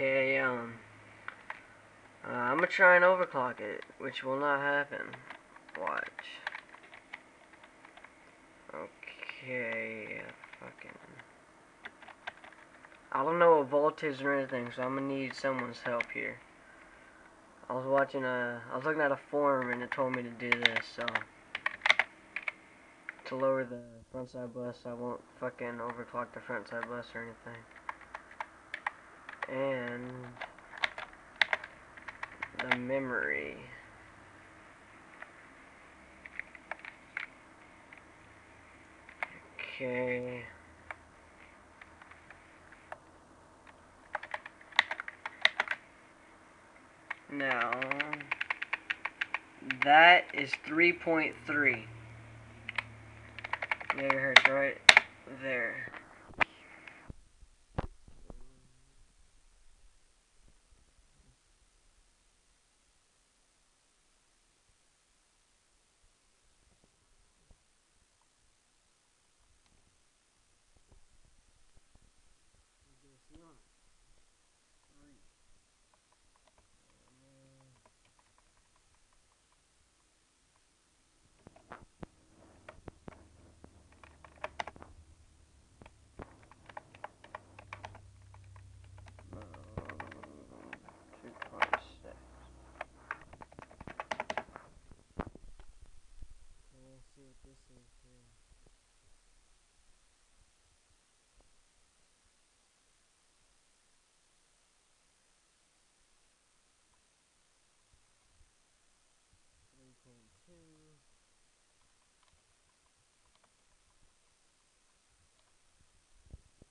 Okay, um, uh, I'm gonna try and overclock it, which will not happen. Watch. Okay, fucking. I don't know what voltage or anything, so I'm gonna need someone's help here. I was watching a, I was looking at a forum and it told me to do this, so. To lower the front side bus, I won't fucking overclock the front side bus or anything. And the memory. Okay. Now, that is 3.3 megahertz right there. see what this is here. Three point two.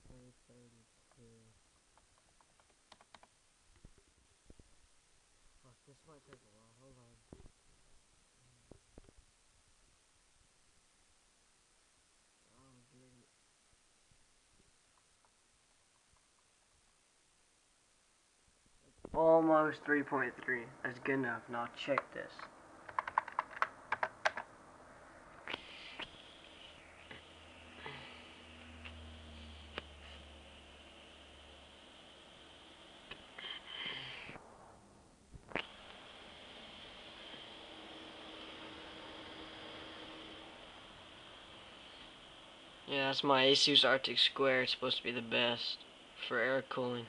Three thirty two. Fuck, this might take a while. Hold on. Oh, get it. It's almost 3.3. That's good enough. Now check this. Yeah, that's my Asus Arctic Square. It's supposed to be the best for air cooling.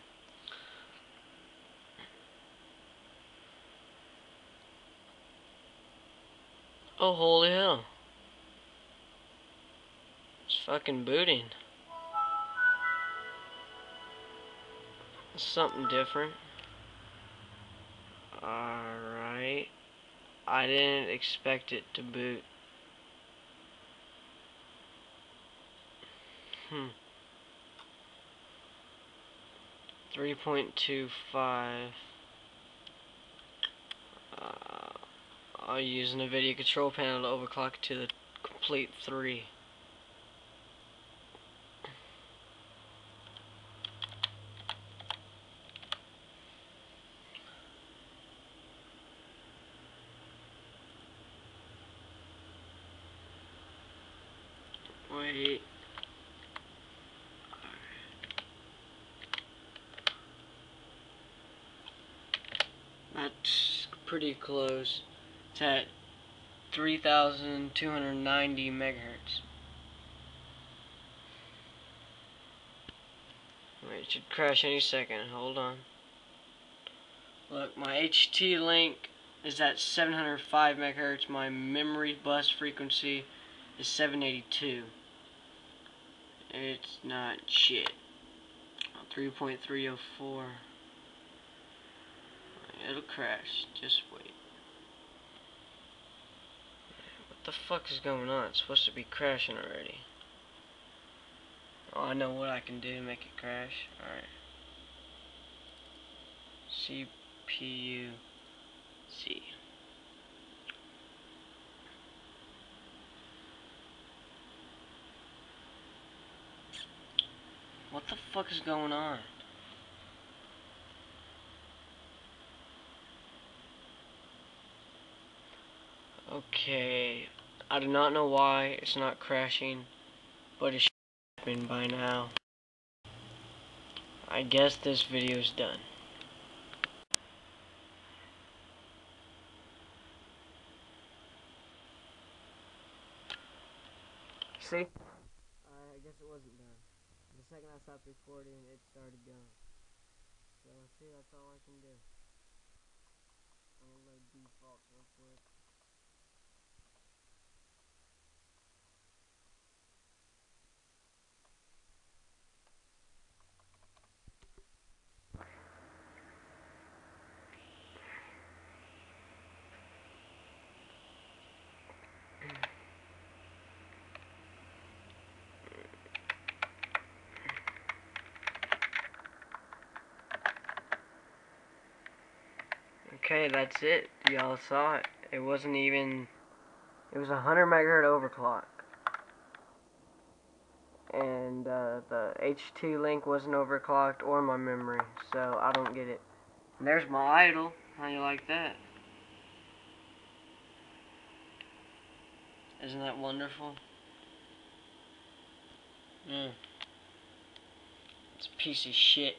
Oh, holy hell. It's fucking booting. Something different. Alright. I didn't expect it to boot. Hmm. 3.25. Uh, I'll use an NVIDIA control panel to overclock to the complete 3. Wait. That's pretty close. At 3,290 megahertz. It should crash any second. Hold on. Look, my HT link is at 705 megahertz. My memory bus frequency is 782. It's not shit. 3.304. It'll crash. Just wait. What the fuck is going on? It's supposed to be crashing already. Oh, I know what I can do to make it crash. Alright. CPU C. What the fuck is going on? Okay, I do not know why it's not crashing, but it should happen by now. I guess this video is done. See? Uh, I guess it wasn't done. The second I stopped recording, it started going. So, see, that's all I can do. Okay, that's it. Y'all saw it. It wasn't even... It was a 100 megahertz overclock. And uh, the HT link wasn't overclocked or my memory, so I don't get it. And there's my idle. How you like that? Isn't that wonderful? Mm. It's a piece of shit.